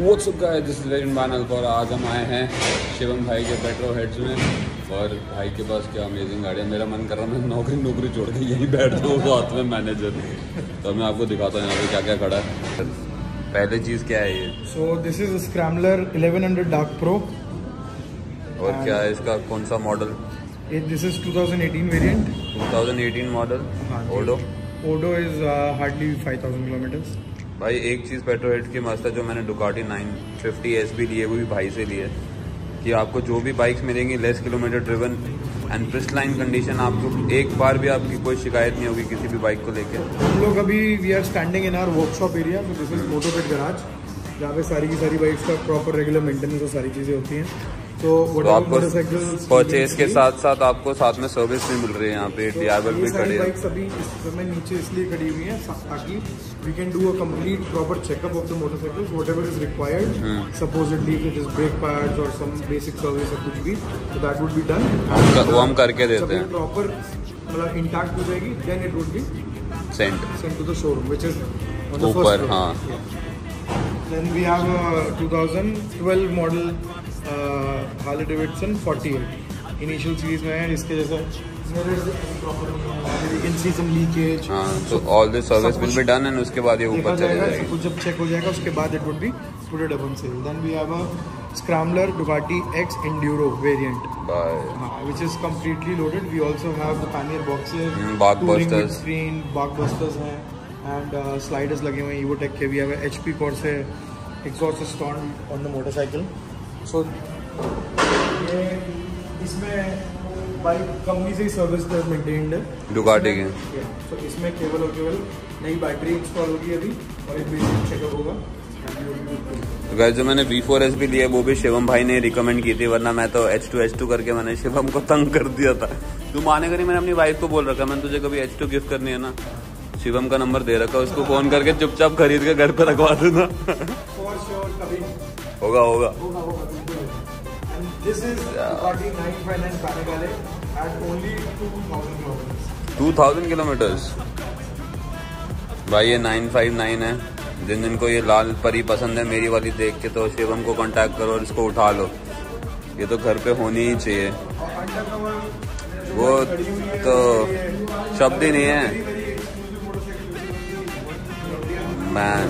What's up guys this is legend man और आज हम आए हैं शिवम भाई के पेट्रो हेड्स में। और भाई के पास क्या अमेजिंग गाड़ी है मेरा मन कर रहा है मैं नौकरी नौकरी छोड़ के यहीं बैठ जाऊँ साथ में मैनेजर तो मैं आपको दिखाता हूँ यहाँ पे क्या क्या खड़ा है। पहले चीज़ क्या है ये? This is a Scrambler 1100 Dark Pro. और क्या है इसका? कौन सा model this is 2018 variant. 2018 model हाँ। Odo is uh, hardly 5000 kilometers. भाई, एक चीज़ पेट्रो हेड की मस्त है, जो मैंने डुकाटी 950 एस भी लिए, वो भी भाई से लिए। कि आपको जो भी बाइक्स मिलेंगी less kilometre driven and pristine condition आपको एक बार भी आपकी कोई शिकायत नहीं होगी किसी भी बाइक को लेकर हम लोग अभी we are standing in our workshop area Motopet garage जहाँ पे सारी की सारी बाइक्स का प्रॉपर रेगुलर मेंटेनेंस और सारी चीज़ें होती हैं। तो तो आपको परचेज के साथ साथ आपको साथ में सर्विस भी मिल रही है यहाँ पे डियाबल ये भी खड़ी है। अभी इस समय नीचे इसलिए खड़ी हुई हैं ताकि we can do a complete proper checkup of the motorcycles whatever is required supposedly it is brake pads और सम बेसिक सर्विस और कुछ भी तो दैट वुड बी डन वो हम करके देते हैं। प्रॉपर मतलब इंटैक्ट हो जाएगी then it would be sent the showroom which is on the ऊपर. हाँ। Then we have a 2012 model uh, Harley Davidson 48 initial series में है इसके जैसा हाँ तो all this service will be done and उसके बाद ये ऊपर चले जाएगा सब जाएगी कुछ जब चेक हो जाएगा उसके बाद it would be it upon sale then we have a Scrambler Ducati X Enduro variant by हाँ, which is completely loaded. We also have the pannier boxes, Hmm, Blockbusters. touring windscreen, blockbusters हैं, and uh, sliders लगे हुए हैं Evotech के. We have a HP Corsair exhaust system on the motorcycle. So ये इसमें bike company से ही service maintained है। Ducati के। तो इसमें केवल और केवल नई बैटरी इंस्टॉल होगी अभी और एक बेसिक चेकअप होगा। तो guys, जो मैंने V4S भी लिया वो भी शिवम भाई ने रिकमेंड की थी वरना मैं तो H2 H2 करके मैंने शिवम को तंग कर दिया था। तू मानेगा नहीं मैंने अपनी वाइफ को बोल रखा मैंने तुझे कभी H2 गिफ्ट करनी है ना? शिवम का नंबर दे रखा उसको फ़ोन करके चुपचाप खरीद के घर पे रखवा फॉर कभी होगा होगा। This is Ducati 959 Panigale at only 2000 kilometers. 2000 kilometres भाई ये 959 है। जिन जिनको ये लाल परी पसंद है मेरी वाली देख के तो शिवम को कांटेक्ट करो और इसको उठा लो। ये तो घर पे होनी ही चाहिए। वो तो शब्द ही नहीं है। मैन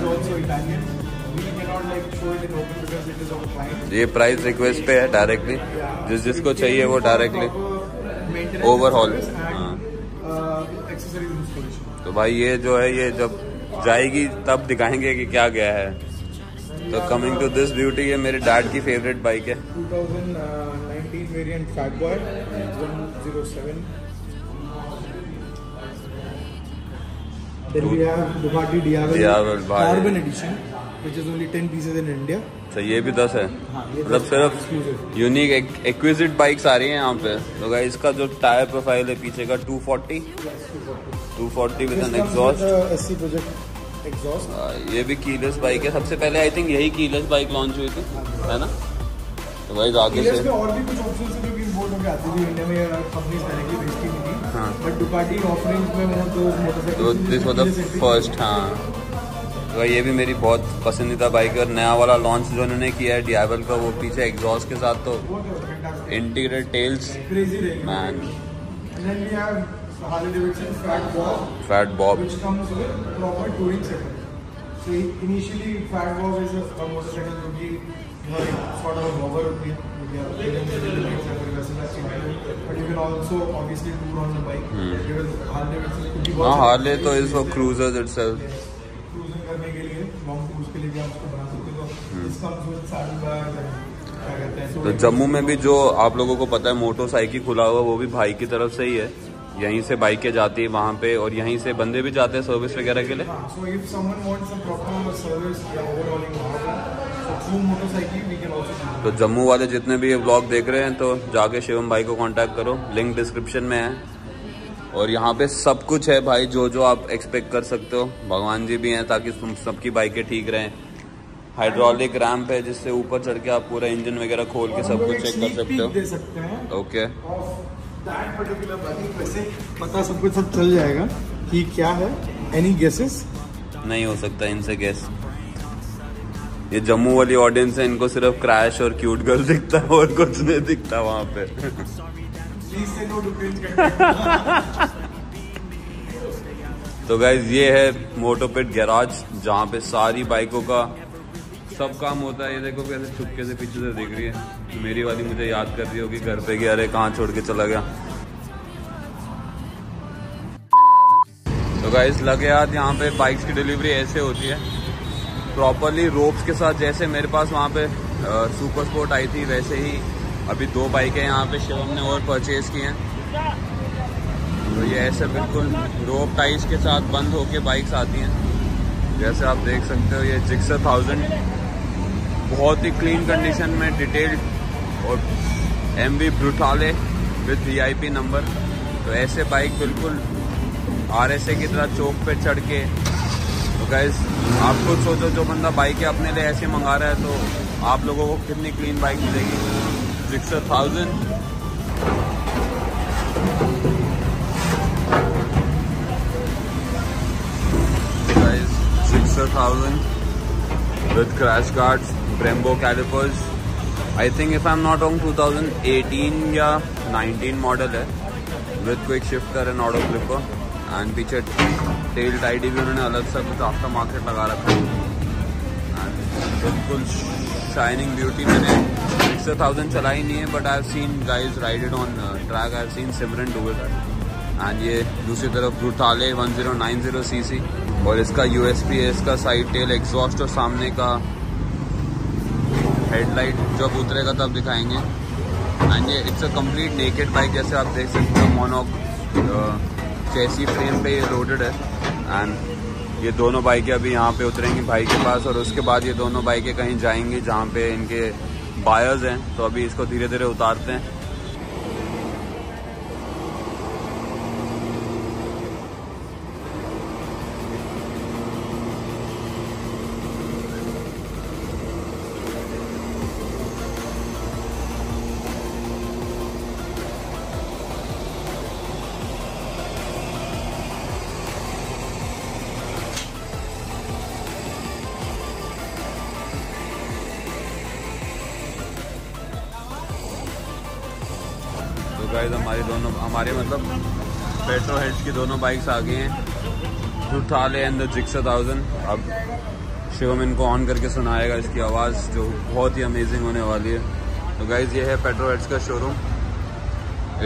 ये प्राइस रिक्वेस्ट पे है डायरेक्टली जिस जिसको चाहिए वो डायरेक्टली हाँ। तो भाई ये जो है ये जब जाएगी तब दिखाएँगे कि क्या गया है। तो कमिंग टू दिस ब्यूटी ये मेरे डैड की फेवरेट बाइक है। 2019 variant Fat Boy 107 Then we have Ducati Diavel, Diavel, Carbon Edition. Which is only 10 pieces in India. तो ये भी दस है। हाँ, मतलब 10 सिर्फ़। यूनिक एक्विजिट बाइक्स आ रही हैं यहाँ पे। तो गाइस इसका जो टायर प्रोफ़ाइल है पीछे का 240 240 with an exhaust SC project exhaust ये भी कीलेस बाइक है। सबसे पहले आई थिंक यही कीलेस बाइक लॉन्च हुई थी है ना? तो भाई आगे से में और भी कुछ ऑप्शंस हैं जो कि इम्पोर्ट होकर आती थी। इंडिया में कंपनीज़ डायरेक्टली नहीं थी। बट दुकाटी ऑफरिंग्स में तो तो motorcycle this was the first हाँ। तो ये भी मेरी बहुत पसंदीदा बाइक है नया वाला लॉन्च जो इन्होंने किया है डीआईवल का वो पीछे एग्जॉस्ट के साथ तो integrate tails man Fat Bob हाँ हार्ले तो इज़ फॉर क्रूजर इट भी आप उसको बना सकते हो। तो हैं तो जम्मू में भी जो आप लोगों को पता है मोटरसाइकिल खुला हुआ वो भी भाई की तरफ़ से ही है। यहीं से बाइकें जाती है वहाँ पे और यहीं से बंदे भी जाते हैं सर्विस वगैरह के लिए? do तो जम्मू वाले जितने भी ये ब्लॉग देख रहे हैं तो जाके शिवम भाई को कांटेक्ट करो। लिंक डिस्क्रिप्शन में है। और यहाँ पे सब कुछ है भाई जो जो आप एक्सपेक्ट कर सकते हो। भगवान जी भी हैं ताकि तुम सबकी बाइकें ठीक रहें। हाइड्रोलिक रैम्प है जिससे ऊपर चढ़ के आप पूरा इंजन वगैरह खोल के सब कुछ चेक कर सकते हो। सकते हैं। ओके पता सब कुछ सब चल जाएगा कि क्या है। एनी गेसेस नहीं हो सकता इनसे गैस ये जम्मू वाली ऑडियंस है इनको सिर्फ़ क्रैश और क्यूट गर्ल दिखता है और कुछ नहीं दिखता वहाँ पे। तो गाइज़ ये है मोटोपिट गैराज जहाँ पे सारी बाइकों का सब काम होता है। ये देखो कैसे चुपके से पीछे से देख रही है। मेरी वाली मुझे याद कर रही होगी, घर पे कि अरे कहाँ छोड़ के चला गया। तो गाइज़ लगे याद यहाँ पे बाइक्स की डिलीवरी ऐसे होती है। प्रॉपरली रोप्स के साथ जैसे मेरे पास वहाँ पे सुपर स्पोर्ट आई थी, वैसे ही अभी दो बाइकें यहाँ पे, शिवम ने और परचेज की हैं। तो ये ऐसे बिल्कुल रोप टाइज के साथ बंद होके बाइक्स आती हैं। जैसे आप देख सकते हो, ये जिक्सर थाउज़ेंड बहुत ही क्लीन कंडीशन में डिटेल्ड और M V Brutale with V number तो ऐसे बाइक बिल्कुल आर एस ए की तरह चौक पे चढ़ के। तो गैस आप खुद सोचो, जो बंदा बाइकें अपने लिए ऐसे मंगा रहा है तो आप लोगों को कितनी क्लीन बाइक मिलेगी? Gixxer thousand Sixer thousand with crash guards, Brembo calipers. I think if I'm not wrong, 2018 या 19 मॉडल है. With quick shifter and auto clipper and पीछे टेल टाइडी भी उन्होंने अलग सा कुछ आफ्टर मार्केट लगा रखा है। बिल्कुल शाइनिंग ब्यूटी मैंने सिक्स थाउज़ेंड चलाई नहीं है but I seen guys ride it on track I seen Simran do and ये दूसरी तरफ़ ब्रूटाले 1090 सीसी और इसका यूएसपी है इसका साइड टेल एग्जॉस्ट और सामने का हेडलाइट जब उतरेगा तब दिखाएँगे। एंड ये it's a complete naked bike जैसे आप देख सकते हो मोनो चेसी फ्रेम पे ये लोडेड है। एंड ये दोनों बाइकें अभी यहाँ पे उतरेंगी भाई के पास और उसके बाद ये दोनों बाइकें कहीं जाएँगी जहाँ पे इनके बायर्स हैं तो अभी इसको धीरे धीरे उतारते हैं। गाइस हमारी दोनों, हमारे मतलब पेट्रो हेड्स की दोनों बाइक्स आ गई हैं। उठाले एंड द जिक्सर थाउज़ेंड अब शिवम इनको ऑन करके सुनाएगा इसकी आवाज़, जो बहुत ही अमेजिंग होने वाली है। तो गाइज़ ये है पेट्रो हेड्स का showroom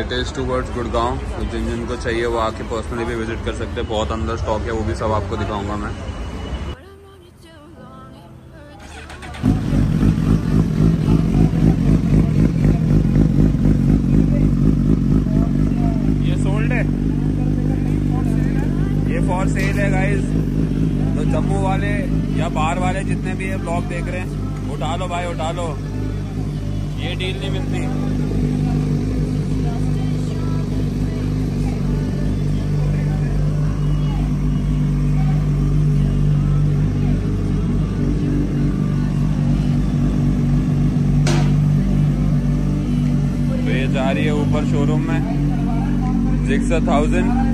it is towards Gurgaon जिन जिनको चाहिए, वो आके पर्सनली भी विज़िट कर सकते हैं। बहुत अंदर स्टॉक है, वो भी सब आपको दिखाऊँगा मैं। फॉर सेल है गाइज़ तो जम्मू वाले या बाहर वाले जितने भी ये ब्लॉग देख रहे हैं, उठा लो भाई, उठा लो। ये डील नहीं मिलती। तो जा रही है ऊपर शोरूम में। Six thousand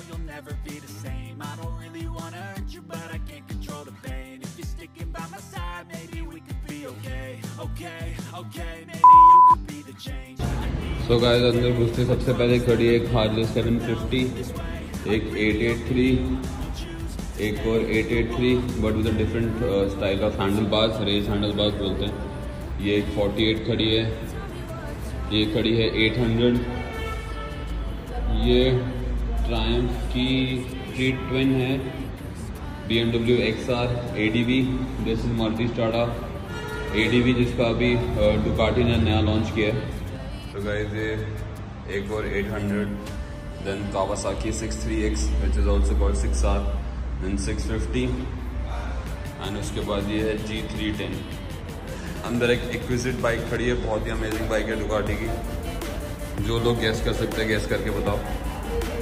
you'll never be the same I don't really wanna hurt you, but I can't control the pain If you're sticking by my side, maybe we could be okay Okay, okay, maybe you could be the change So guys, अंदर घुसते सबसे पहले खड़ी एक Harley 750 एक 883 एक और 883 but with different style of handle bars race handle bars बोलते हैं ये एक 48 खड़ी है ये खड़ी है 800 ये ट्रायम्फ की ट्री ट्विन है B M W X R A D V this is Multistrada A D V जिसका अभी डुकाटी ने नया लॉन्च किया है। तो गाइज़ ये एक और 800 then Kawasaki 63X which is also called 6R six 650 एंड उसके बाद ये है जी थ्री टेन अंदर एक एक्विजिट बाइक खड़ी है, बहुत ही अमेजिंग बाइक है डुकाटी की। जो लोग गैस कर सकते हैं गैस करके बताओ।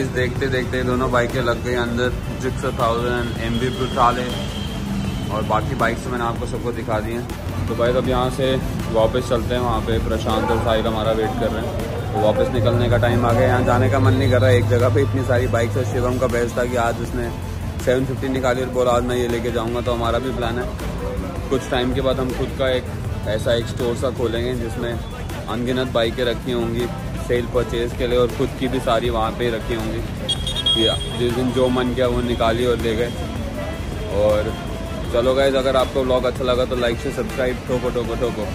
इस देखते देखते दोनों बाइकें लग गई अंदर सिक्स थाउज़ेंड एम बी ले और बाकी बाइक्स मैंने आपको सबको दिखा दी हैं। तो भाई, अब यहाँ से वापस चलते हैं, वहाँ पे प्रशांत और साहिल हमारा वेट कर रहे हैं। तो वापस निकलने का टाइम आ गया यहाँ जाने का मन नहीं कर रहा एक जगह पे इतनी सारी बाइक्स और शिवम का बेस्ट था कि आज उसने सेवन फिफ्टी निकाली और बोला, आज मैं ये लेके जाऊँगा। तो हमारा भी प्लान है। कुछ टाइम के बाद हम खुद का एक ऐसा एक स्टोर सा खोलेंगे जिसमें अनगिनत बाइकें रखी होंगी। सेल परचेज़ के लिए और ख़ुद की भी सारी वहाँ पे ही रखी होंगी। जिस दिन जो मन किया वो निकाली और ले गए। और चलो गए अगर आपको ब्लॉग अच्छा लगा तो लाइक से सब्सक्राइब ठोको ठोको ठोको।